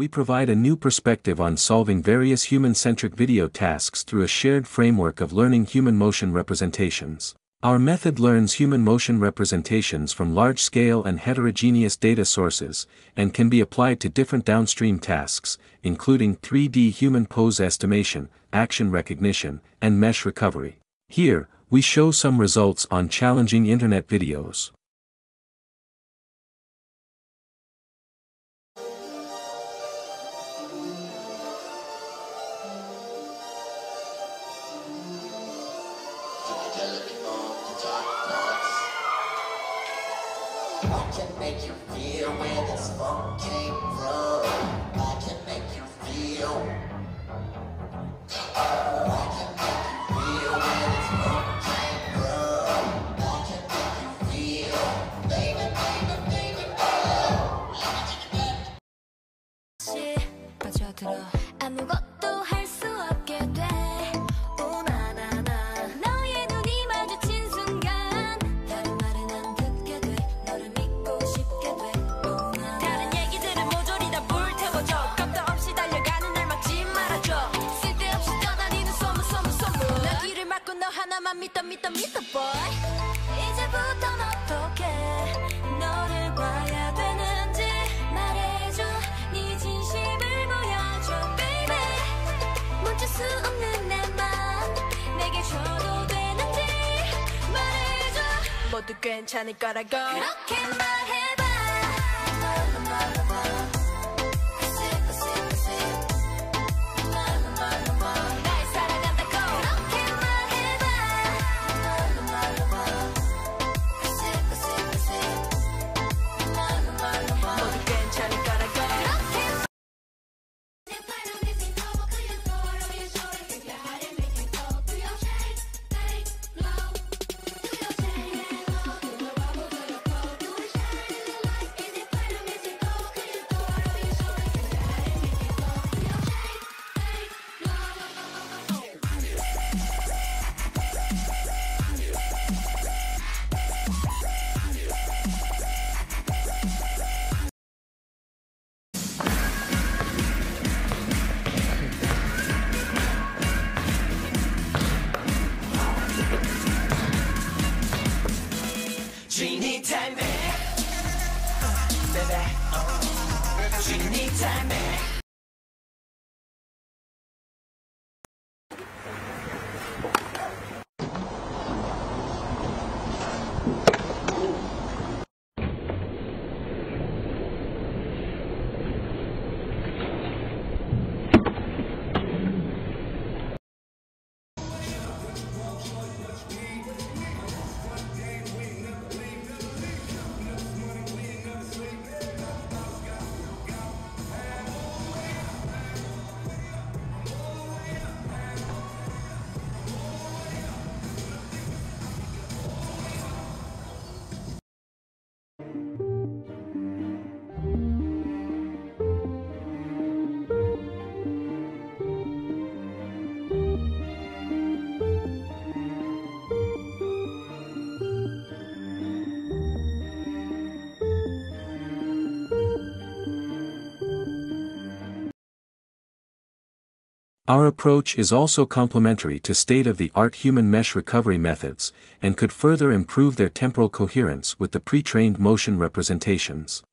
We provide a new perspective on solving various human-centric video tasks through a shared framework of learning human motion representations. Our method learns human motion representations from large-scale and heterogeneous data sources, and can be applied to different downstream tasks, including 3D human pose estimation, action recognition, and mesh recovery. Here, we show some results on challenging internet videos. I can make you feel where this funk came from. 하나만 믿어 믿어 믿어 boy. 이제부턴 어떻게 너를 봐야 되는지 말해줘. 네 진심을 보여줘 baby. 멈출 수 없는 내맘 내게 줘도 되는지 말해줘. 모두 괜찮을 거라고. 그렇게 말해봐 Time uh, baby, oh. Genie time Our approach is also complementary to state-of-the-art human mesh recovery methods, and could further improve their temporal coherence with the pre-trained motion representations.